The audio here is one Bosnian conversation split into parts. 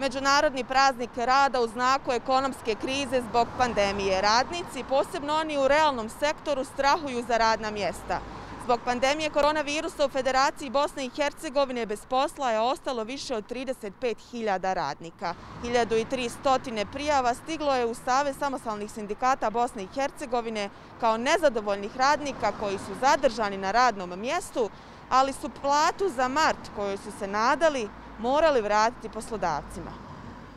Međunarodni praznik rada u znaku ekonomske krize zbog pandemije. Radnici, posebno oni u realnom sektoru, strahuju za radna mjesta. Zbog pandemije koronavirusa u Federaciji Bosne i Hercegovine bez posla je ostalo više od 35.000 radnika. 1300 prijava stiglo je u Save samostalnih sindikata Bosne i Hercegovine kao nezadovoljnih radnika koji su zadržani na radnom mjestu, ali su platu za mart koju su se nadali morali vratiti poslodavcima.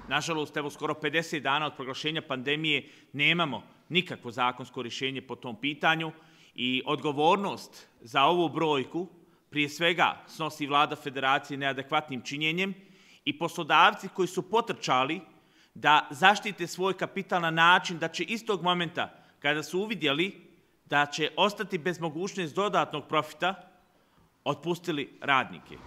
Nažalost, evo skoro 50 dana od proglašenja pandemije nemamo nikakvo zakonsko rješenje po tom pitanju i odgovornost za ovu brojku prije svega snosi vlada federacije neadekvatnim činjenjem i poslodavci koji su potrčali da zaštite svoj kapital na način da će istog momenta kada su uvidjeli da će ostati bez mogućnost dodatnog profita, otpustili radnike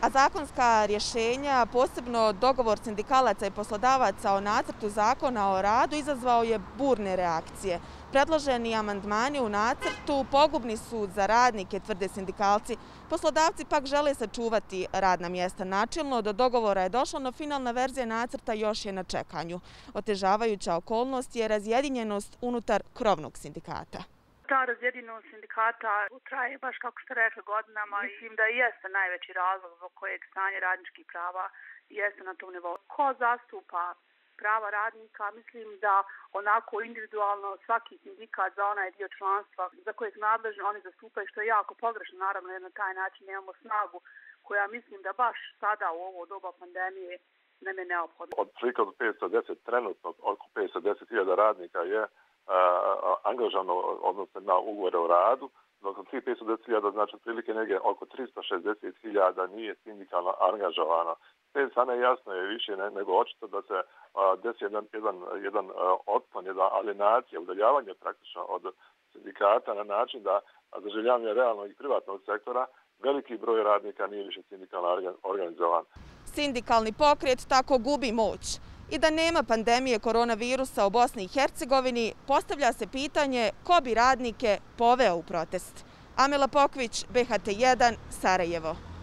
a zakonska rješenja, posebno dogovor sindikalaca i poslodavaca o nacrtu zakona o radu, izazvao je burne reakcije. Predloženi amandmani u nacrtu pogubni su za radnike, tvrde sindikalci. Poslodavci pak žele sačuvati radna mjesta načilno. Do dogovora je došlo, no finalna verzija nacrta još je na čekanju. Otežavajuća okolnost je razjedinjenost unutar krovnog sindikata ta razjedinost sindikata traje baš kako ste rekli godinama i mislim da jeste najveći razlog zbog kojeg stanje radničkih prava jeste na tom nivou. Ko zastupa prava radnika, mislim da onako individualno svaki sindikat za onaj dio članstva za kojeg nadležno oni zastupaju, što je jako pogrešno, naravno jer na taj način nemamo snagu koja mislim da baš sada u ovo doba pandemije nam je neophodno. Od prilike od 510 trenutno, oko 510.000 radnika je angažano odnosno na ugovore o radu, dok od 350.000, znači prilike negdje oko 360.000 nije sindikalno angažovano. Te same jasno je više nego očito da se desi jedan, jedan, jedan otpon, jedna alienacija, udaljavanje praktično od sindikata na način da zaželjavanje realnog i privatnog sektora veliki broj radnika nije više sindikalno organizovan. Sindikalni pokret tako gubi moć i da nema pandemije koronavirusa u Bosni i Hercegovini, postavlja se pitanje ko bi radnike poveo u protest. Amela Pokvić, BHT1, Sarajevo.